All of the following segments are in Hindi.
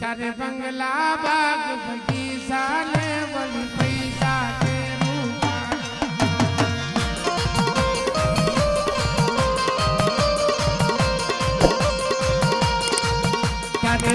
तर बंगला बाग बगीचा ले वली पैसा के रूपा। तर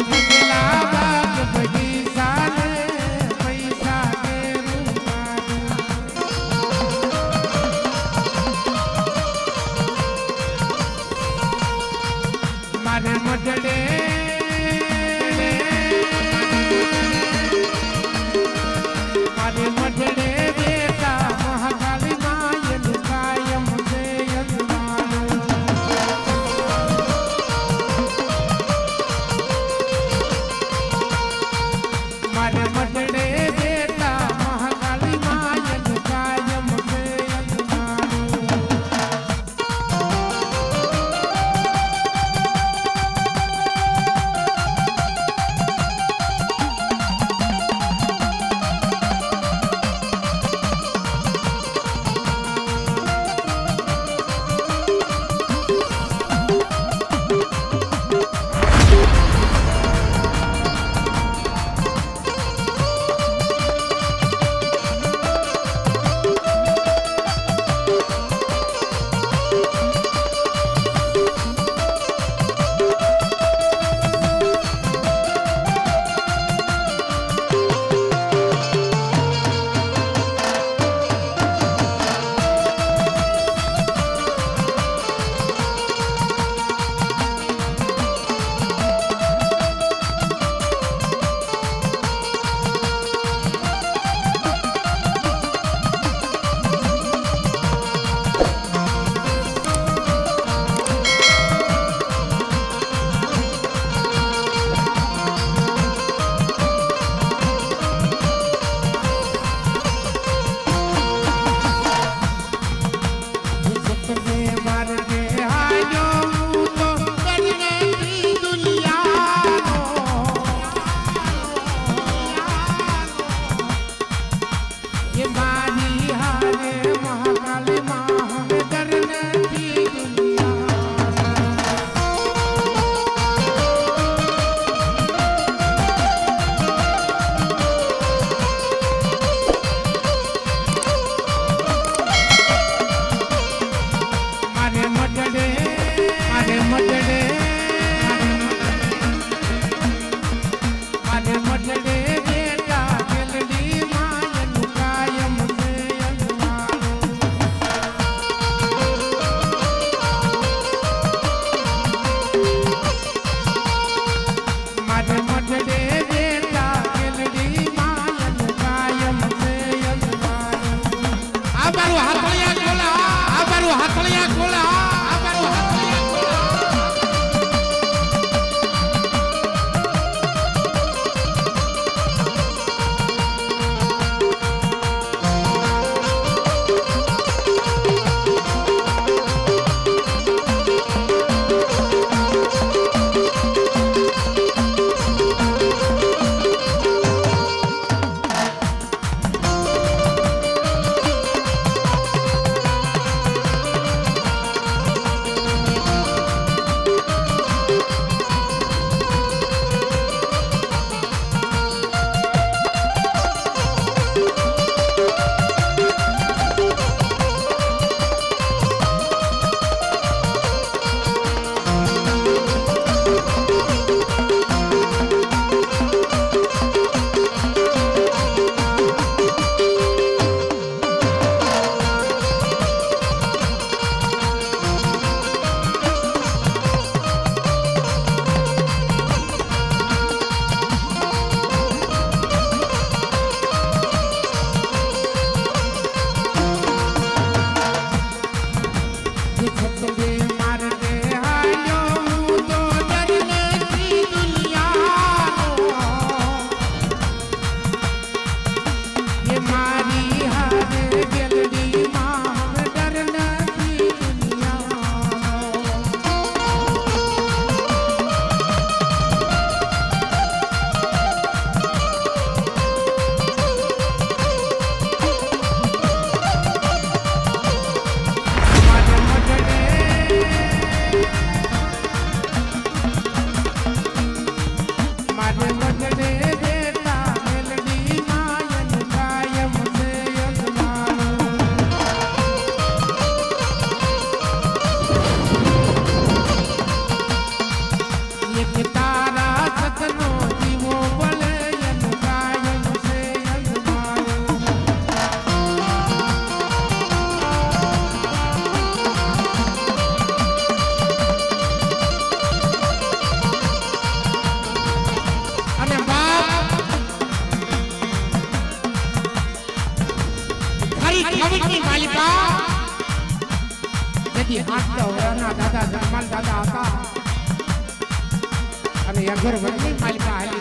અને અગરબત્તી માલિકા હાલી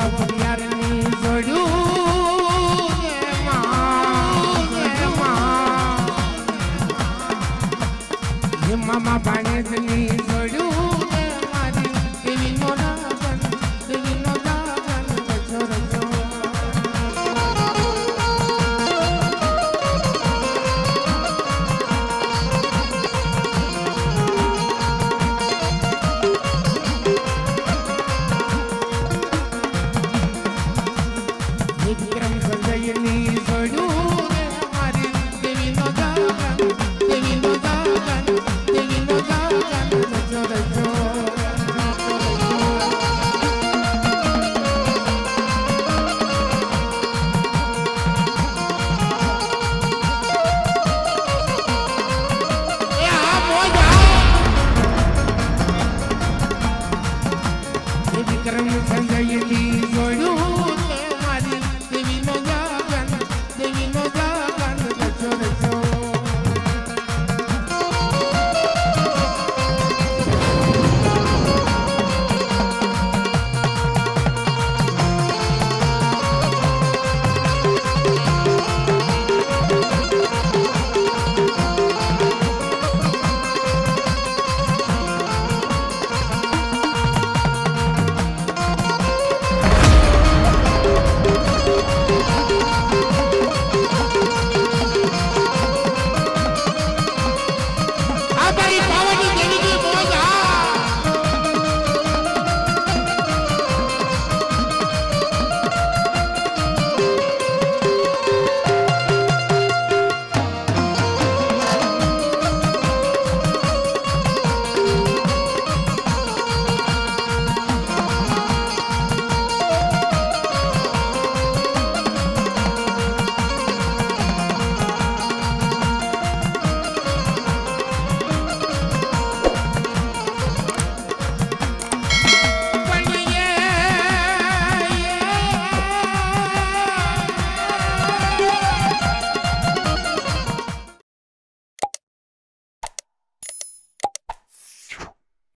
Baba.